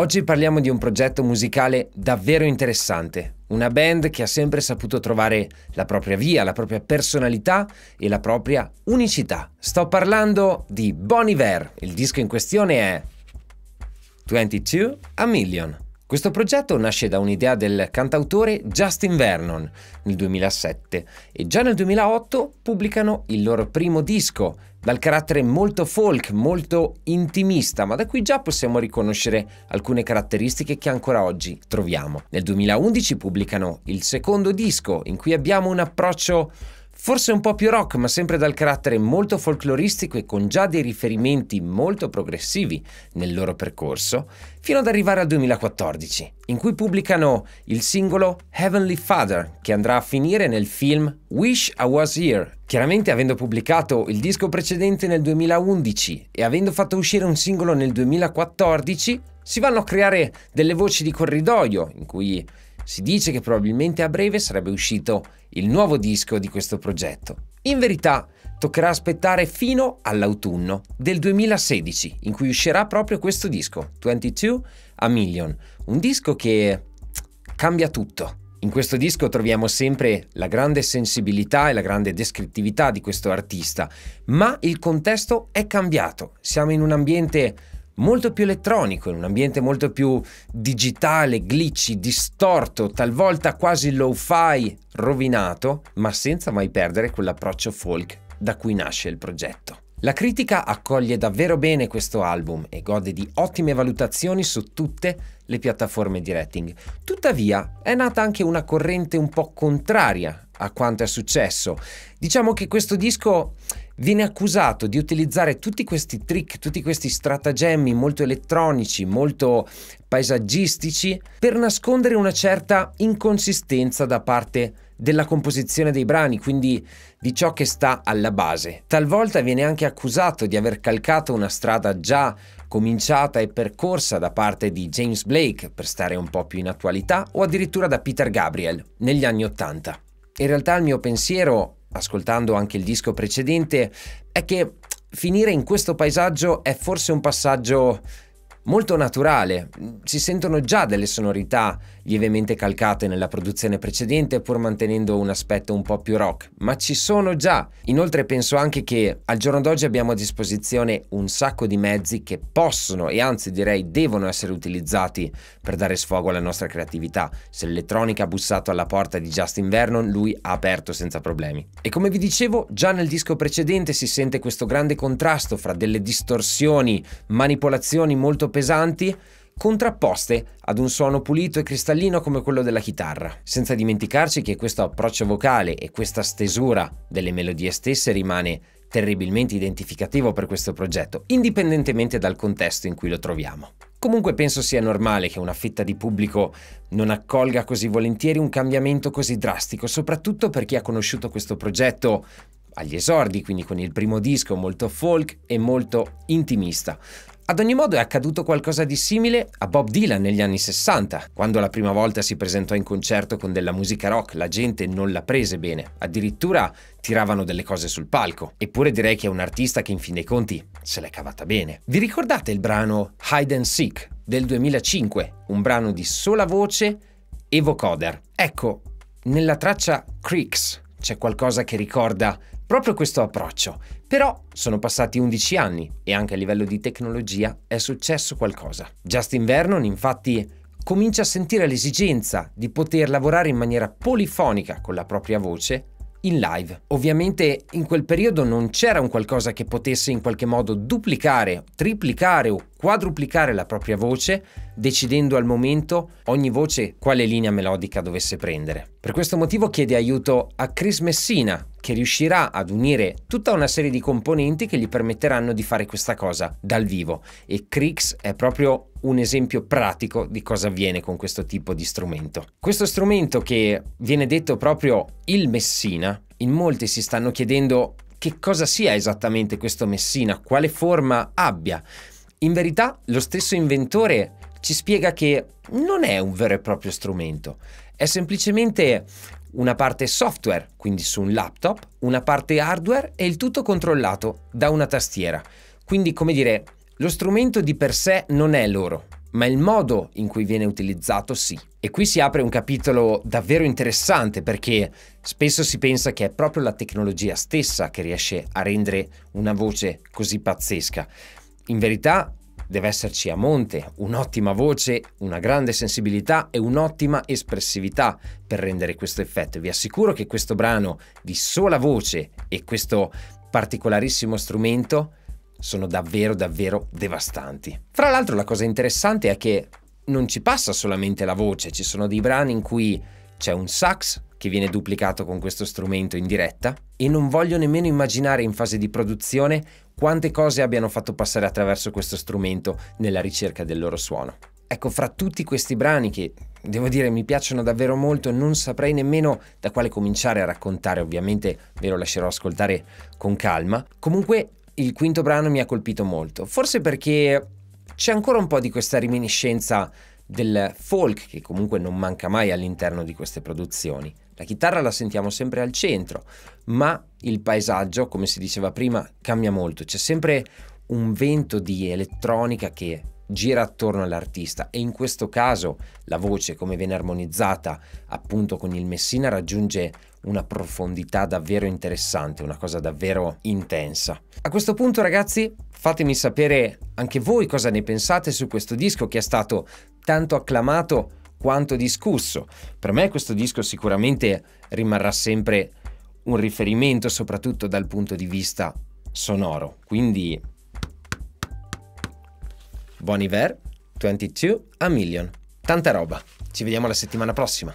Oggi parliamo di un progetto musicale davvero interessante, una band che ha sempre saputo trovare la propria via, la propria personalità e la propria unicità. Sto parlando di Bon Iver, il disco in questione è 22 A Million. Questo progetto nasce da un'idea del cantautore Justin Vernon nel 2007 e già nel 2008 pubblicano il loro primo disco, dal carattere molto folk, molto intimista, ma da cui già possiamo riconoscere alcune caratteristiche che ancora oggi troviamo. Nel 2011 pubblicano il secondo disco, in cui abbiamo un approccio forse un po' più rock, ma sempre dal carattere molto folcloristico e con già dei riferimenti molto progressivi nel loro percorso, fino ad arrivare al 2014, in cui pubblicano il singolo Heavenly Father, che andrà a finire nel film Wish I Was Here. Chiaramente avendo pubblicato il disco precedente nel 2011 e avendo fatto uscire un singolo nel 2014, si vanno a creare delle voci di corridoio in cui si dice che probabilmente a breve sarebbe uscito il nuovo disco di questo progetto. In verità, toccherà aspettare fino all'autunno del 2016, in cui uscirà proprio questo disco, 22 a Million, un disco che cambia tutto. In questo disco troviamo sempre la grande sensibilità e la grande descrittività di questo artista, ma il contesto è cambiato. Siamo in un ambiente molto più elettronico, in un ambiente molto più digitale, glitchy, distorto, talvolta quasi low-fi, rovinato, ma senza mai perdere quell'approccio folk da cui nasce il progetto. La critica accoglie davvero bene questo album e gode di ottime valutazioni su tutte le piattaforme di rating. Tuttavia è nata anche una corrente un po' contraria a quanto è successo. Diciamo che questo disco viene accusato di utilizzare tutti questi trick, tutti questi stratagemmi molto elettronici, molto paesaggistici, per nascondere una certa inconsistenza da parte della composizione dei brani, quindi di ciò che sta alla base. Talvolta viene anche accusato di aver calcato una strada già cominciata e percorsa da parte di James Blake, per stare un po' più in attualità, o addirittura da Peter Gabriel negli anni Ottanta. In realtà il mio pensiero ascoltando anche il disco precedente, è che finire in questo paesaggio è forse un passaggio molto naturale. Si sentono già delle sonorità lievemente calcate nella produzione precedente pur mantenendo un aspetto un po' più rock, ma ci sono già. Inoltre penso anche che al giorno d'oggi abbiamo a disposizione un sacco di mezzi che possono e anzi direi devono essere utilizzati per dare sfogo alla nostra creatività. Se l'elettronica ha bussato alla porta di Justin Vernon, lui ha aperto senza problemi. E come vi dicevo, già nel disco precedente si sente questo grande contrasto fra delle distorsioni, manipolazioni molto pesanti contrapposte ad un suono pulito e cristallino come quello della chitarra, senza dimenticarci che questo approccio vocale e questa stesura delle melodie stesse rimane terribilmente identificativo per questo progetto, indipendentemente dal contesto in cui lo troviamo. Comunque penso sia normale che una fetta di pubblico non accolga così volentieri un cambiamento così drastico, soprattutto per chi ha conosciuto questo progetto agli esordi, quindi con il primo disco molto folk e molto intimista. Ad ogni modo è accaduto qualcosa di simile a Bob Dylan negli anni 60, quando la prima volta si presentò in concerto con della musica rock, la gente non la prese bene, addirittura tiravano delle cose sul palco. Eppure direi che è un artista che in fin dei conti se l'è cavata bene. Vi ricordate il brano Hide and Seek del 2005, un brano di sola voce e vocoder? Ecco, nella traccia Creeks c'è qualcosa che ricorda proprio questo approccio. Però sono passati 11 anni e anche a livello di tecnologia è successo qualcosa. Justin Vernon infatti comincia a sentire l'esigenza di poter lavorare in maniera polifonica con la propria voce in live. Ovviamente in quel periodo non c'era un qualcosa che potesse in qualche modo duplicare, triplicare o quadruplicare la propria voce, decidendo al momento ogni voce quale linea melodica dovesse prendere. Per questo motivo chiede aiuto a Chris Messina, che riuscirà ad unire tutta una serie di componenti che gli permetteranno di fare questa cosa dal vivo e Crix è proprio un esempio pratico di cosa avviene con questo tipo di strumento. Questo strumento che viene detto proprio il Messina, in molti si stanno chiedendo che cosa sia esattamente questo Messina, quale forma abbia. In verità lo stesso inventore ci spiega che non è un vero e proprio strumento, è semplicemente una parte software, quindi su un laptop, una parte hardware e il tutto controllato da una tastiera. Quindi, come dire, lo strumento di per sé non è loro, ma il modo in cui viene utilizzato sì. E qui si apre un capitolo davvero interessante perché spesso si pensa che è proprio la tecnologia stessa che riesce a rendere una voce così pazzesca. In verità deve esserci a monte un'ottima voce, una grande sensibilità e un'ottima espressività per rendere questo effetto. Vi assicuro che questo brano di sola voce e questo particolarissimo strumento sono davvero davvero devastanti. Fra l'altro la cosa interessante è che non ci passa solamente la voce, ci sono dei brani in cui c'è un sax che viene duplicato con questo strumento in diretta e non voglio nemmeno immaginare in fase di produzione quante cose abbiano fatto passare attraverso questo strumento nella ricerca del loro suono. Ecco, fra tutti questi brani che devo dire mi piacciono davvero molto, non saprei nemmeno da quale cominciare a raccontare, ovviamente ve lo lascerò ascoltare con calma. Comunque il quinto brano mi ha colpito molto, forse perché c'è ancora un po' di questa reminiscenza del folk che comunque non manca mai all'interno di queste produzioni. La chitarra la sentiamo sempre al centro, ma il paesaggio, come si diceva prima, cambia molto. C'è sempre un vento di elettronica che gira attorno all'artista e in questo caso la voce come viene armonizzata appunto con il Messina raggiunge una profondità davvero interessante, una cosa davvero intensa. A questo punto ragazzi fatemi sapere anche voi cosa ne pensate su questo disco che è stato tanto acclamato quanto discusso. Per me questo disco sicuramente rimarrà sempre un riferimento soprattutto dal punto di vista sonoro, quindi Bon Iver, 22 a Million. Tanta roba. Ci vediamo la settimana prossima.